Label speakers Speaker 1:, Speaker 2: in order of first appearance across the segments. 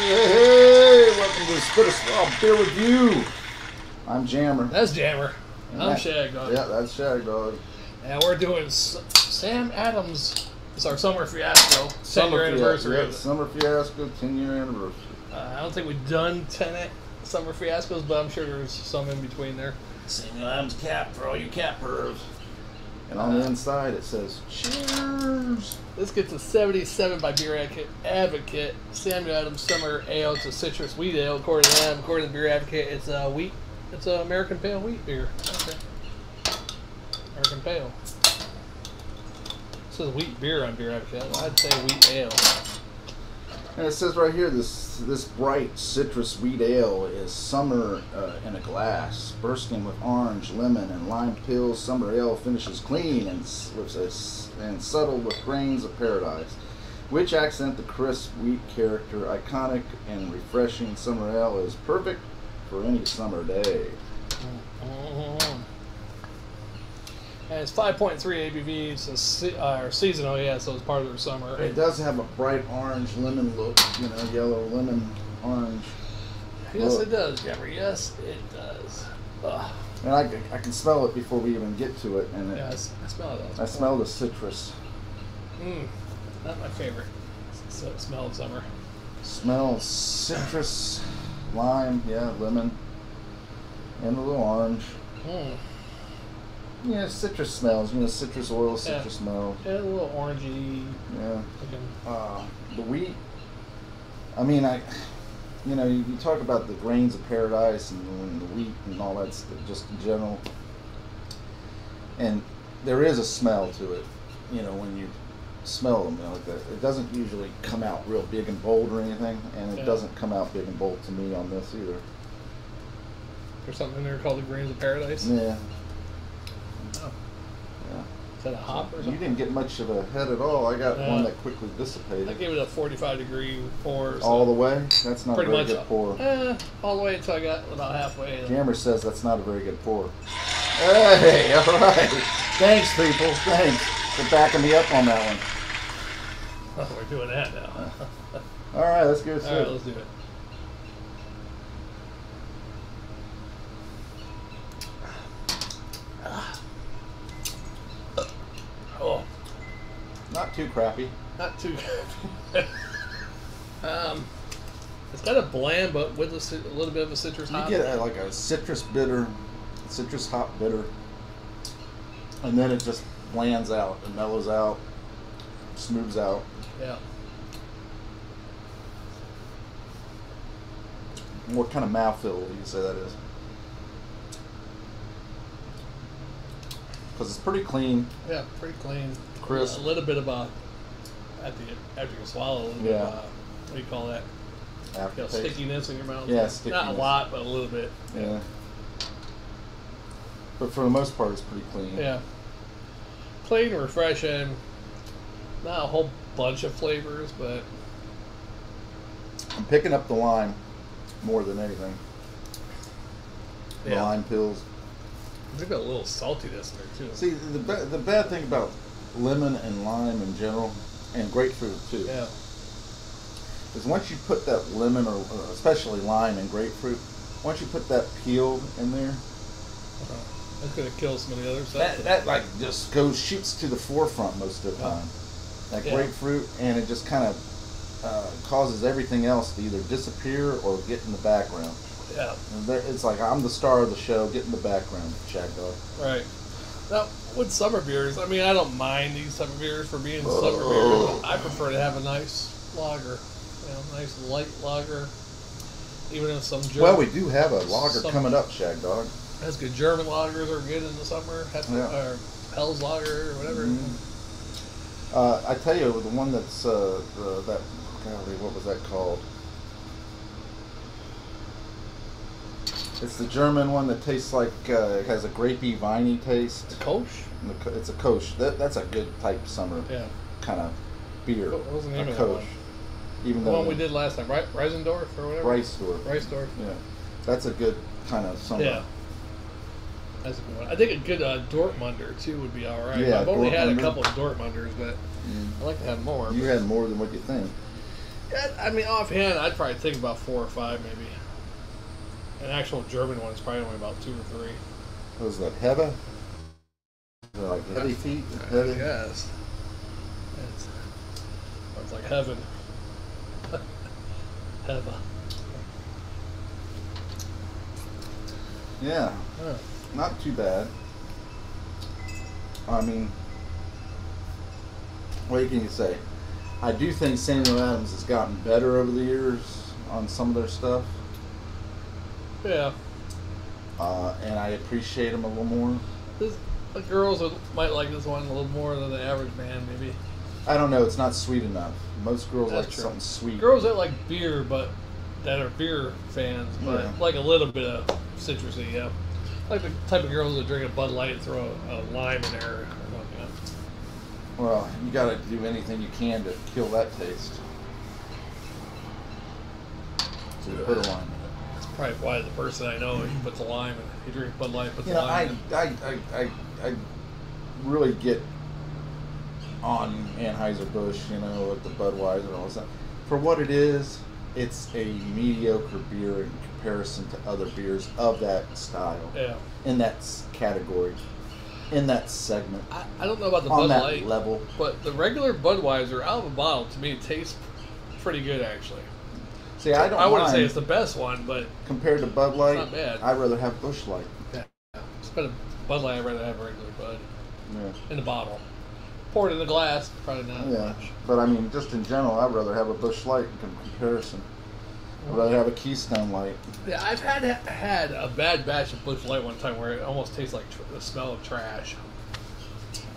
Speaker 1: Hey, hey, welcome to the Spit or Swallow Beer Review. I'm Jammer.
Speaker 2: That's Jammer.
Speaker 1: And
Speaker 2: I'm
Speaker 1: that-
Speaker 2: Shag Dog.
Speaker 1: Yeah, that's Shag Dog.
Speaker 2: And we're doing S- Sam Adams. It's our summer fiasco. 10
Speaker 1: Summer
Speaker 2: year anniversary.
Speaker 1: Fiasco,
Speaker 2: of it.
Speaker 1: Summer Fiasco, 10 year anniversary.
Speaker 2: Uh, I don't think we've done 10 e- summer fiascos, but I'm sure there's some in between there.
Speaker 1: Samuel Adams cap for all you cappers. And on the inside it says, Cheers.
Speaker 2: Let's a 77 by Beer Advocate. Advocate Samuel Adams Summer Ale. It's a citrus wheat ale, according to them. According to Beer Advocate, it's a wheat. It's an American pale wheat beer. Okay. American pale. It says wheat beer on Beer Advocate. I'd say wheat ale.
Speaker 1: And it says right here, this this bright citrus wheat ale is summer uh, in a glass, bursting with orange, lemon, and lime pills. Summer ale finishes clean and with a and subtle with grains of paradise, which accent the crisp wheat character. Iconic and refreshing summer ale is perfect for any summer day.
Speaker 2: Mhm. And it's 5.3 ABV. A se- uh, or seasonal, yeah, so it's part of their summer.
Speaker 1: It does have a bright orange lemon look, you know, yellow lemon orange.
Speaker 2: Yes,
Speaker 1: look.
Speaker 2: it does, Jeffrey. Yes, it does. Ugh.
Speaker 1: And I, I can smell it before we even get to it, and it,
Speaker 2: Yeah, I, smell it.
Speaker 1: I smell the citrus.
Speaker 2: Mmm, not my favorite. S- s- smell of summer.
Speaker 1: Smells citrus, lime, yeah, lemon, and a little orange.
Speaker 2: Mm.
Speaker 1: Yeah, citrus smells. You know, citrus oil,
Speaker 2: Yeah.
Speaker 1: citrus smell.
Speaker 2: Yeah, a little orangey
Speaker 1: Yeah. Uh, the wheat. I mean, I. You know, you, you talk about the grains of paradise and, and the wheat and all that stuff, just in general. And there is a smell to it. You know, when you smell them, you know, like that. It doesn't usually come out real big and bold or anything, and it
Speaker 2: Yeah.
Speaker 1: doesn't come out big and bold to me on this either.
Speaker 2: There's something in there called the Grains of Paradise.
Speaker 1: Yeah,
Speaker 2: Oh,
Speaker 1: yeah.
Speaker 2: is that a hop or
Speaker 1: You didn't get much of a head at all. I got
Speaker 2: Yeah.
Speaker 1: one that quickly dissipated.
Speaker 2: I gave it a 45 degree pour. so
Speaker 1: All the way? That's not
Speaker 2: pretty
Speaker 1: a very
Speaker 2: much
Speaker 1: good pour.
Speaker 2: Eh, all the way until I got about halfway.
Speaker 1: Jammer says that's not a very good pour. Hey, all right. Thanks, people. Thanks for backing me up on that one.
Speaker 2: Oh, we're doing that now.
Speaker 1: All right, let's go
Speaker 2: All right,
Speaker 1: through.
Speaker 2: let's do it. Oh,
Speaker 1: Not too crappy.
Speaker 2: not too. um, it's kind of bland, but with a, a little bit of a citrus
Speaker 1: You
Speaker 2: hop.
Speaker 1: get a, like a citrus bitter, citrus hop bitter, and then it just blands out and mellows out, smooths out.
Speaker 2: Yeah.
Speaker 1: What kind of mouthfeel would you say that is? Because it's pretty clean.
Speaker 2: Yeah, pretty clean.
Speaker 1: Crisp.
Speaker 2: A little bit of uh, a after you after you swallow a little bit
Speaker 1: Yeah.
Speaker 2: of a, what do you call that? You know,
Speaker 1: Aftertaste.
Speaker 2: stickiness in your mouth.
Speaker 1: Yeah,
Speaker 2: Not a lot, but a little bit.
Speaker 1: Yeah. But for the most part, it's pretty clean.
Speaker 2: Yeah. Clean, refreshing. Not a whole bunch of flavors, but
Speaker 1: I'm picking up the lime more than anything. The
Speaker 2: yeah.
Speaker 1: lime pills.
Speaker 2: Maybe a little saltiness there too.
Speaker 1: See, the ba- the bad thing about lemon and lime in general, and grapefruit too,
Speaker 2: yeah.
Speaker 1: is once you put that lemon or uh, especially lime and grapefruit, once you put that peel in there,
Speaker 2: Uh, that could have killed some of the other stuff.
Speaker 1: that that like just goes shoots to the forefront most of the
Speaker 2: Yeah.
Speaker 1: time. That
Speaker 2: Yeah.
Speaker 1: grapefruit, and it just kind of uh, causes everything else to either disappear or get in the background.
Speaker 2: Yeah.
Speaker 1: And It's like I'm the star of the show. Get in the background, Shag Dog.
Speaker 2: Right. Now, with summer beers, I mean, I don't mind these summer beers for being summer
Speaker 1: Oh.
Speaker 2: beers. I prefer to have a nice lager, you know, nice light lager. Even if some German,
Speaker 1: Well, we do have a lager
Speaker 2: Some-
Speaker 1: coming up, Shag Dog.
Speaker 2: that's good. German lagers are good in the summer.
Speaker 1: Yeah.
Speaker 2: Hell's lager or whatever.
Speaker 1: Mhm. Uh, I tell you, the one that's uh, the, that golly, what was that called? It's the German one that tastes like uh, it has a grapey, viney taste.
Speaker 2: Kolsch.
Speaker 1: And the It's a Koch. That, that's a good type summer
Speaker 2: Yeah.
Speaker 1: kind of beer.
Speaker 2: What was the name
Speaker 1: a
Speaker 2: of that
Speaker 1: Kolsch.
Speaker 2: one?
Speaker 1: Even
Speaker 2: The
Speaker 1: though
Speaker 2: one we did last time, right? Reisendorf or whatever.
Speaker 1: Store.
Speaker 2: Reissdorf.
Speaker 1: Yeah, that's a good kind of summer.
Speaker 2: Yeah. That's a good one. I think a good uh, Dortmunder too would be all right.
Speaker 1: Yeah,
Speaker 2: I've only had a couple of Dortmunders, but
Speaker 1: Mm.
Speaker 2: I like to have more.
Speaker 1: You had more than what you think.
Speaker 2: Yeah, I mean, offhand, I'd probably think about four or five, maybe. An actual German one is probably only about two or three.
Speaker 1: What is that? Heva? Like heavy feet? Heavy?
Speaker 2: Yes. It's, it's like heaven. Heaven.
Speaker 1: Yeah,
Speaker 2: Huh.
Speaker 1: not too bad. I mean, what can you say? I do think Samuel Adams has gotten better over the years on some of their stuff,
Speaker 2: Yeah.
Speaker 1: uh, and I appreciate him a little more.
Speaker 2: This, the girls would, might like this one a little more than the average man, maybe.
Speaker 1: I don't know. It's not sweet enough. Most girls
Speaker 2: That's
Speaker 1: like
Speaker 2: true.
Speaker 1: something sweet.
Speaker 2: Girls that like beer, but that are beer fans, but
Speaker 1: Yeah.
Speaker 2: like a little bit of citrusy, yeah. Like the type of girls that drink a Bud Light and throw a, a lime in there or something. Yeah.
Speaker 1: Well, you got to do anything you can to kill that taste. So put a lime in
Speaker 2: probably why the person I know he puts a lime in. He drinks Bud Light, puts
Speaker 1: You
Speaker 2: a
Speaker 1: know,
Speaker 2: lime
Speaker 1: I,
Speaker 2: in.
Speaker 1: I, I, I, I really get on Anheuser-Busch, you know, with the Budweiser and all that. For what it is, it's a mediocre beer in comparison to other beers of that style,
Speaker 2: Yeah.
Speaker 1: in that category, in that segment,
Speaker 2: I, I don't know about the
Speaker 1: on
Speaker 2: Bud
Speaker 1: that
Speaker 2: Light,
Speaker 1: level.
Speaker 2: but the regular Budweiser out of a bottle to me tastes pretty good actually.
Speaker 1: See, I don't
Speaker 2: I wouldn't say it's the best one, but
Speaker 1: compared to Bud Light.
Speaker 2: not bad.
Speaker 1: I'd rather have Busch Light.
Speaker 2: yeah. Instead of Bud Light, I'd rather have a regular Bud
Speaker 1: Yeah.
Speaker 2: in the bottle. Pour it in the glass, probably not
Speaker 1: Yeah,
Speaker 2: much.
Speaker 1: but I mean, just in general, I'd rather have a Busch Light in comparison. I'd rather have a Keystone Light.
Speaker 2: Yeah, I've had had a bad batch of Busch Light one time where it almost tastes like tr- the smell of trash.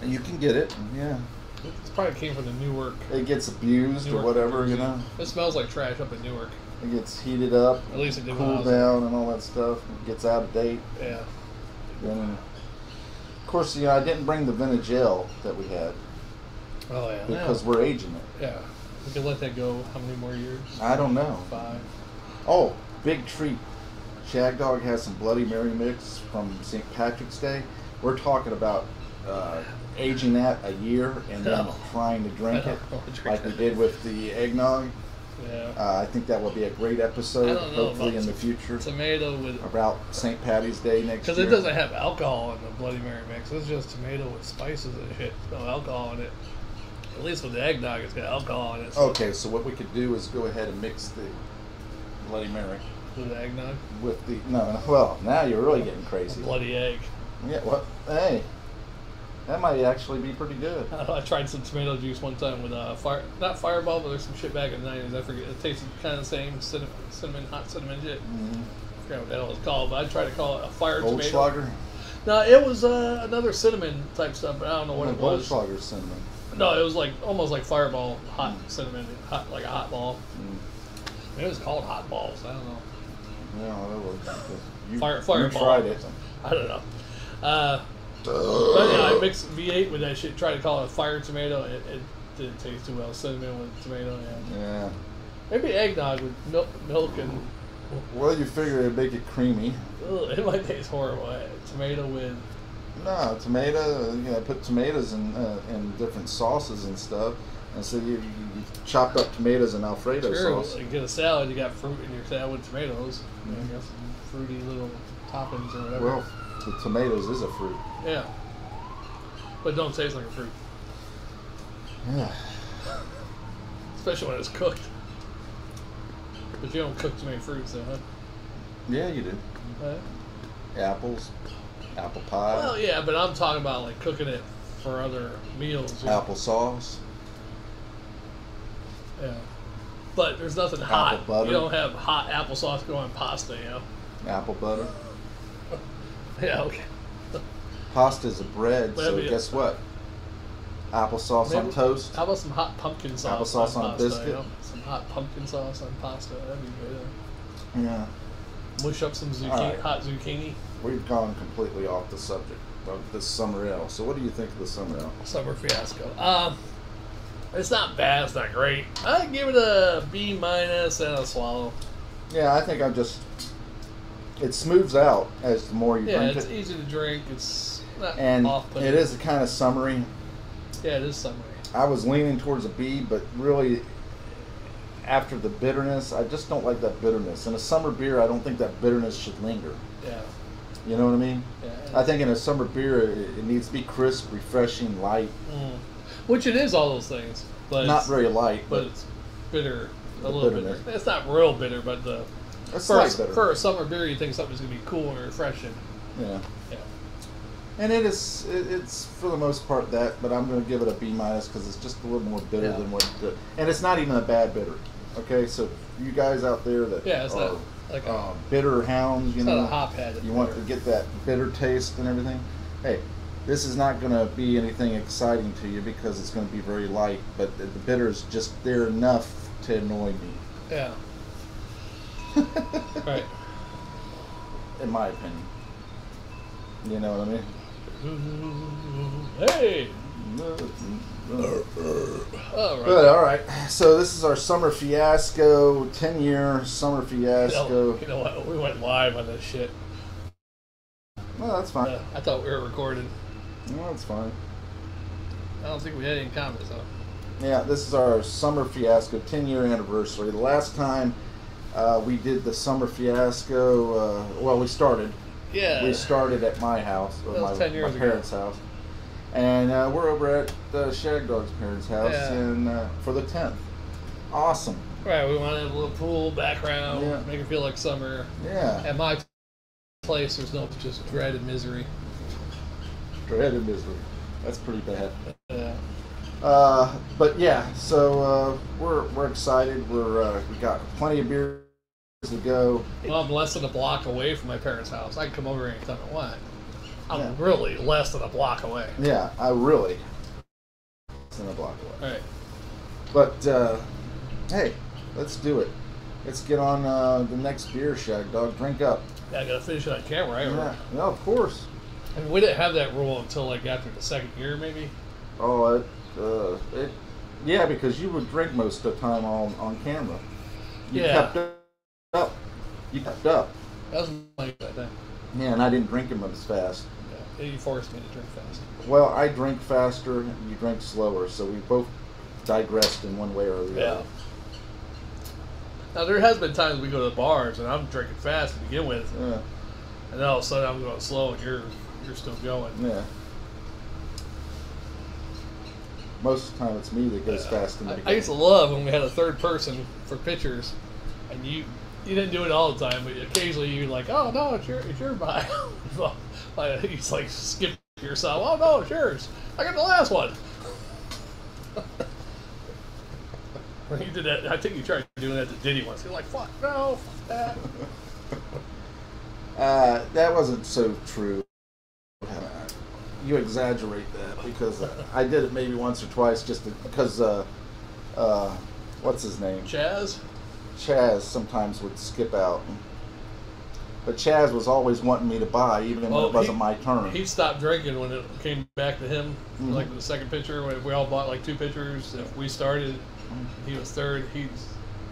Speaker 1: And you can get it, yeah.
Speaker 2: It probably came from the Newark.
Speaker 1: It gets abused
Speaker 2: Newark,
Speaker 1: or whatever, you know.
Speaker 2: It smells like trash up in Newark.
Speaker 1: It gets heated up,
Speaker 2: At least it did
Speaker 1: cooled down, and all that stuff. It gets out of date.
Speaker 2: Yeah.
Speaker 1: And of course, you know, I didn't bring the vintage ale that we had
Speaker 2: Oh yeah.
Speaker 1: because we're aging it.
Speaker 2: yeah, we can let that go. How many more years?
Speaker 1: I don't know.
Speaker 2: Five.
Speaker 1: Oh, big treat. Shag Dog has some Bloody Mary mix from St. Patrick's Day. We're talking about uh, aging that a year and then trying to drink it, like we did with the eggnog.
Speaker 2: Yeah.
Speaker 1: Uh, I think that will be a great
Speaker 2: I
Speaker 1: episode,
Speaker 2: don't know
Speaker 1: hopefully
Speaker 2: about
Speaker 1: in the future,
Speaker 2: Tomato with
Speaker 1: about St. Patty's Day next year.
Speaker 2: because it doesn't have alcohol in the Bloody Mary mix. It's just tomato with spices and shit. No alcohol in it. At least with the eggnog, it's got alcohol in it. So
Speaker 1: Okay, so what we could do is go ahead and mix the Bloody Mary
Speaker 2: With the eggnog,
Speaker 1: with the no. Well, now you're really getting crazy.
Speaker 2: bloody egg.
Speaker 1: Yeah. What? Hey, that might actually be pretty good.
Speaker 2: I, know, I tried some tomato juice one time with uh, fire, not Fireball, but there's some shit back in the '90s. I forget. It tasted kind of the same cinnamon, cinnamon, hot cinnamon shit.
Speaker 1: Mhm.
Speaker 2: I forgot what the hell it's called, but I tried to call it a fire tomato.
Speaker 1: Goldschlager.
Speaker 2: No, it was uh, another cinnamon type stuff, but I don't know what it was.
Speaker 1: Goldschlager cinnamon.
Speaker 2: No, it was like almost like Fireball, hot cinnamon, hot like a hot ball.
Speaker 1: Mm.
Speaker 2: It was called hot balls. I don't know.
Speaker 1: Yeah, that was. You,
Speaker 2: Fire,
Speaker 1: you tried it.
Speaker 2: I don't know. Uh, but yeah, I mixed V8 with that shit. Tried to call it fire tomato. It, it didn't taste too well. Cinnamon with tomato. Yeah.
Speaker 1: Yeah.
Speaker 2: Maybe eggnog with milk, milk and
Speaker 1: Well, you figure it'd make it creamy.
Speaker 2: ugh, it might taste horrible. Uh, Tomato with
Speaker 1: No, tomato. You know, put tomatoes in uh, in different sauces and stuff. And so you, you, you chopped up tomatoes and Alfredo
Speaker 2: sure.
Speaker 1: sauce.
Speaker 2: You get a salad. You got fruit in your salad with tomatoes. You
Speaker 1: Mhm.
Speaker 2: got some fruity little toppings or whatever.
Speaker 1: Well, the tomatoes is a fruit.
Speaker 2: yeah. But don't taste like a fruit,
Speaker 1: Yeah.
Speaker 2: especially when it's cooked. But you don't cook too many fruits, though, huh?
Speaker 1: Yeah, you do.
Speaker 2: Uh,
Speaker 1: Apples, apple pie,
Speaker 2: Well, yeah, but I'm talking about like cooking it for other meals.
Speaker 1: apple sauce.
Speaker 2: Yeah. But there's nothing hot.
Speaker 1: butter.
Speaker 2: You don't have hot applesauce going pasta, you know?
Speaker 1: apple butter.
Speaker 2: Yeah, okay.
Speaker 1: Pasta's a bread, so
Speaker 2: Maybe-
Speaker 1: guess what? Applesauce on
Speaker 2: Maybe-
Speaker 1: toast.
Speaker 2: How about some hot pumpkin sauce?
Speaker 1: Applesauce
Speaker 2: on, pasta,
Speaker 1: biscuit?
Speaker 2: Some hot pumpkin sauce on pasta. That'd be good.
Speaker 1: Yeah.
Speaker 2: Mush up some zucchini, hot zucchini.
Speaker 1: We've gone completely off the subject of this summer ale. So, what do you think of the summer ale?
Speaker 2: Summer fiasco. Um, it's not bad. It's not great. I give it a B minus and a swallow.
Speaker 1: Yeah, I think I'm just. It smooths out as the more you drink it.
Speaker 2: Yeah,
Speaker 1: drink
Speaker 2: it's
Speaker 1: it,
Speaker 2: easy to drink. It's not
Speaker 1: and
Speaker 2: off-putting.
Speaker 1: it is a kind of summery.
Speaker 2: Yeah, it is summery.
Speaker 1: I was leaning towards a B, but really, after the bitterness, I just don't like that bitterness. In a summer beer, I don't think that bitterness should linger.
Speaker 2: Yeah.
Speaker 1: You know what I mean?
Speaker 2: Yeah.
Speaker 1: I think in a summer beer, it, it needs to be crisp, refreshing, light.
Speaker 2: Mm. Which it is all those things, but
Speaker 1: Not very light,
Speaker 2: but
Speaker 1: but
Speaker 2: it's bitter. A little
Speaker 1: bitterness.
Speaker 2: bitter. It's not real bitter, but the
Speaker 1: it's
Speaker 2: for, a,
Speaker 1: light
Speaker 2: for a summer beer, you think something's gonna be cool and refreshing.
Speaker 1: yeah.
Speaker 2: Yeah.
Speaker 1: And it is, it, it's for the most part that, but I'm going to give it a B minus because it's just a little more bitter
Speaker 2: Yeah.
Speaker 1: than what, the, and it's not even a bad bitter. Okay, so you guys out there that
Speaker 2: Yeah, it's
Speaker 1: are
Speaker 2: not like a,
Speaker 1: um, bitter hounds, you know,
Speaker 2: hop head.
Speaker 1: you want to get that bitter taste and everything. Hey, this is not going to be anything exciting to you because it's going to be very light, but the, the bitter is just there enough to annoy me.
Speaker 2: Yeah. Right.
Speaker 1: In my opinion. You know what I mean?
Speaker 2: Hey. All right.
Speaker 1: Good. All right. So this is our summer fiasco, ten-year summer fiasco.
Speaker 2: You know what? We went live on this shit.
Speaker 1: Well, that's fine.
Speaker 2: Uh, I thought we were recording.
Speaker 1: Well, that's fine.
Speaker 2: I don't think we had any comments though.
Speaker 1: Yeah, this is our summer fiasco, ten-year anniversary. The last time uh, we did the summer fiasco, uh, well, we started.
Speaker 2: Yeah.
Speaker 1: We started at my house, or my,
Speaker 2: 10 years
Speaker 1: my
Speaker 2: ago.
Speaker 1: parents' house, and uh, we're over at the Shag Dog's parents' house,
Speaker 2: Yeah.
Speaker 1: and uh, for the tenth. Awesome.
Speaker 2: Right. We wanted a little pool background,
Speaker 1: Yeah.
Speaker 2: make it feel like summer.
Speaker 1: Yeah.
Speaker 2: At my place, there's no just dread and misery.
Speaker 1: Dread and misery. That's pretty bad. Uh, but yeah, so uh, we're we're excited. We're uh, we got plenty of beers to go.
Speaker 2: Well, I'm less than a block away from my parents' house. I can come over anytime I want. I'm
Speaker 1: Yeah.
Speaker 2: really less than a block away.
Speaker 1: Yeah, I really. It's in a block away.
Speaker 2: All right.
Speaker 1: But uh, hey, let's do it. Let's get on uh, the next beer, Shag Dog. Drink up.
Speaker 2: Yeah, I gotta finish it on camera, right?
Speaker 1: Yeah, yeah, of course.
Speaker 2: And we didn't have that rule until like after the second year, maybe.
Speaker 1: Oh, uh, it, yeah, because you would drink most of the time on on camera. You
Speaker 2: Yeah.
Speaker 1: kept up. You kept up.
Speaker 2: That was my that time.
Speaker 1: Yeah, and I didn't drink them as fast.
Speaker 2: Yeah, you forced me to drink fast.
Speaker 1: Well, I drink faster, and you drink slower, so we both digressed in one way or the
Speaker 2: Yeah.
Speaker 1: other.
Speaker 2: Now there has been times we go to the bars and I'm drinking fast to begin with,
Speaker 1: Yeah,
Speaker 2: and then all of a sudden I'm going slow and you're you're still going.
Speaker 1: yeah. Most of the time, it's me that goes fast in the
Speaker 2: I, I used to love when we had a third person for pictures, and you you didn't do it all the time, but occasionally you're like, oh no, it's your it's your buy. Like, you just like skip yourself. Oh no, it's yours. I got the last one. When you did that, I think you tried doing that to Diddy once. You're like, fuck no, fuck that.
Speaker 1: Uh, that wasn't so true. You exaggerate that because uh, I did it maybe once or twice just to, because uh, uh, what's his name?
Speaker 2: Chaz.
Speaker 1: Chaz sometimes would skip out. But Chaz was always wanting me to buy, even when
Speaker 2: Well,
Speaker 1: it wasn't
Speaker 2: he-
Speaker 1: my turn.
Speaker 2: He stopped drinking when it came back to him,
Speaker 1: Mhm.
Speaker 2: like the second pitcher. When we all bought like two pitchers. If we started, he was third. He's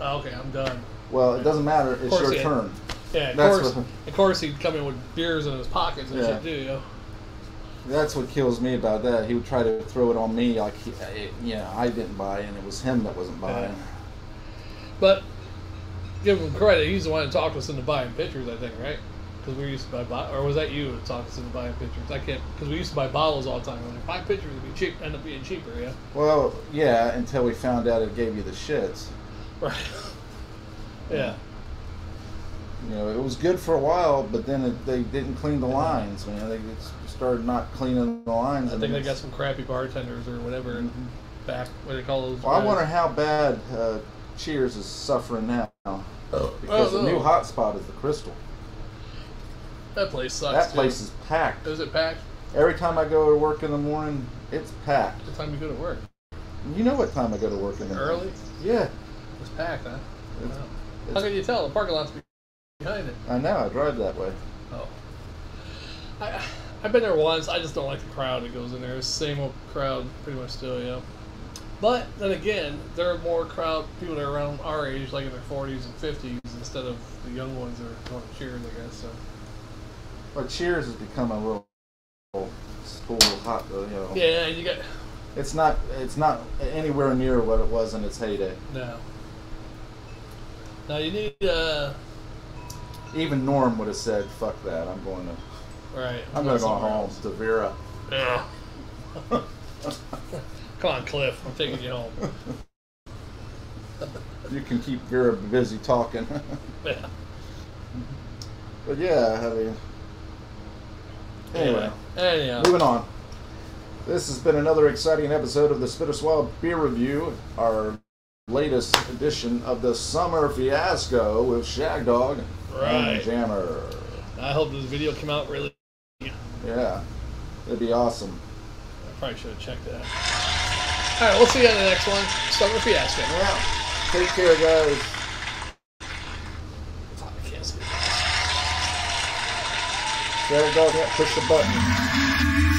Speaker 2: oh, okay. I'm done.
Speaker 1: well, it doesn't matter. It's your
Speaker 2: he had-
Speaker 1: turn.
Speaker 2: Yeah, of
Speaker 1: That's
Speaker 2: course.
Speaker 1: what-
Speaker 2: Of course, he'd come in with beers in his pockets and
Speaker 1: Yeah.
Speaker 2: shit too. You know?
Speaker 1: That's what kills me about that. He would try to throw it on me, like, he, you know, I didn't buy, and it was him that wasn't buying.
Speaker 2: But give him credit. He's the one that talked us into buying pitchers. I think, right? Because we used to buy, bo- or was that you that talked us into buying pitchers? I can't, because we used to buy bottles all the time. When buy pitchers would be cheap, end up being cheaper. Yeah.
Speaker 1: Well, yeah, until we found out it gave you the shits.
Speaker 2: Right. yeah.
Speaker 1: You know, it was good for a while, but then it, they didn't clean the lines. Man, they just started not cleaning the lines.
Speaker 2: I think they got some crappy bartenders or whatever
Speaker 1: Mhm.
Speaker 2: back. What do they call those?
Speaker 1: Well, I wonder how bad uh, Cheers is suffering now. Because
Speaker 2: Oh,
Speaker 1: the new
Speaker 2: no.
Speaker 1: hotspot is the Crystal.
Speaker 2: That place sucks.
Speaker 1: That
Speaker 2: too.
Speaker 1: place is packed.
Speaker 2: Is it packed?
Speaker 1: Every time I go to work in the morning, it's packed.
Speaker 2: What time you go to work?
Speaker 1: You know what time I go to work in the morning?
Speaker 2: Early?
Speaker 1: Yeah.
Speaker 2: It's packed, huh?
Speaker 1: It's-
Speaker 2: Wow.
Speaker 1: it's-
Speaker 2: How can you tell? The parking lot's behind it.
Speaker 1: I know. I drive that way.
Speaker 2: Oh. I, I've been there once. I just don't like the crowd that goes in there. It's the same old crowd, pretty much still, yeah. But then again, there are more crowd people that are around our age, like in their 40s and 50s, instead of the young ones that are going to cheers, I guess. So
Speaker 1: But Cheers has become a real school hot. You know.
Speaker 2: yeah, you got
Speaker 1: It's not. It's not anywhere near what it was in its heyday.
Speaker 2: no. Now you need uh
Speaker 1: Even Norm would have said, "Fuck that! I'm going to.
Speaker 2: Right.
Speaker 1: I'm going to go home
Speaker 2: else.
Speaker 1: to Vera."
Speaker 2: Yeah. Come on, Cliff. I'm taking you home.
Speaker 1: You can keep Vera busy talking.
Speaker 2: Yeah.
Speaker 1: but yeah, I mean. Anyway,
Speaker 2: Anyhow.
Speaker 1: moving on. This has been another exciting episode of the Spit or Swallow Beer Review, our latest edition of the Summer Fiasco with Shag Dog
Speaker 2: Right.
Speaker 1: and Jammer.
Speaker 2: I hope this video came out really.
Speaker 1: Yeah, it'd be awesome.
Speaker 2: I probably should have checked that. All right, we'll see you on the next one. Summer Fiasco.
Speaker 1: Yeah. Take care, guys.
Speaker 2: I can't see it.
Speaker 1: Shag Dog, yeah, push the button.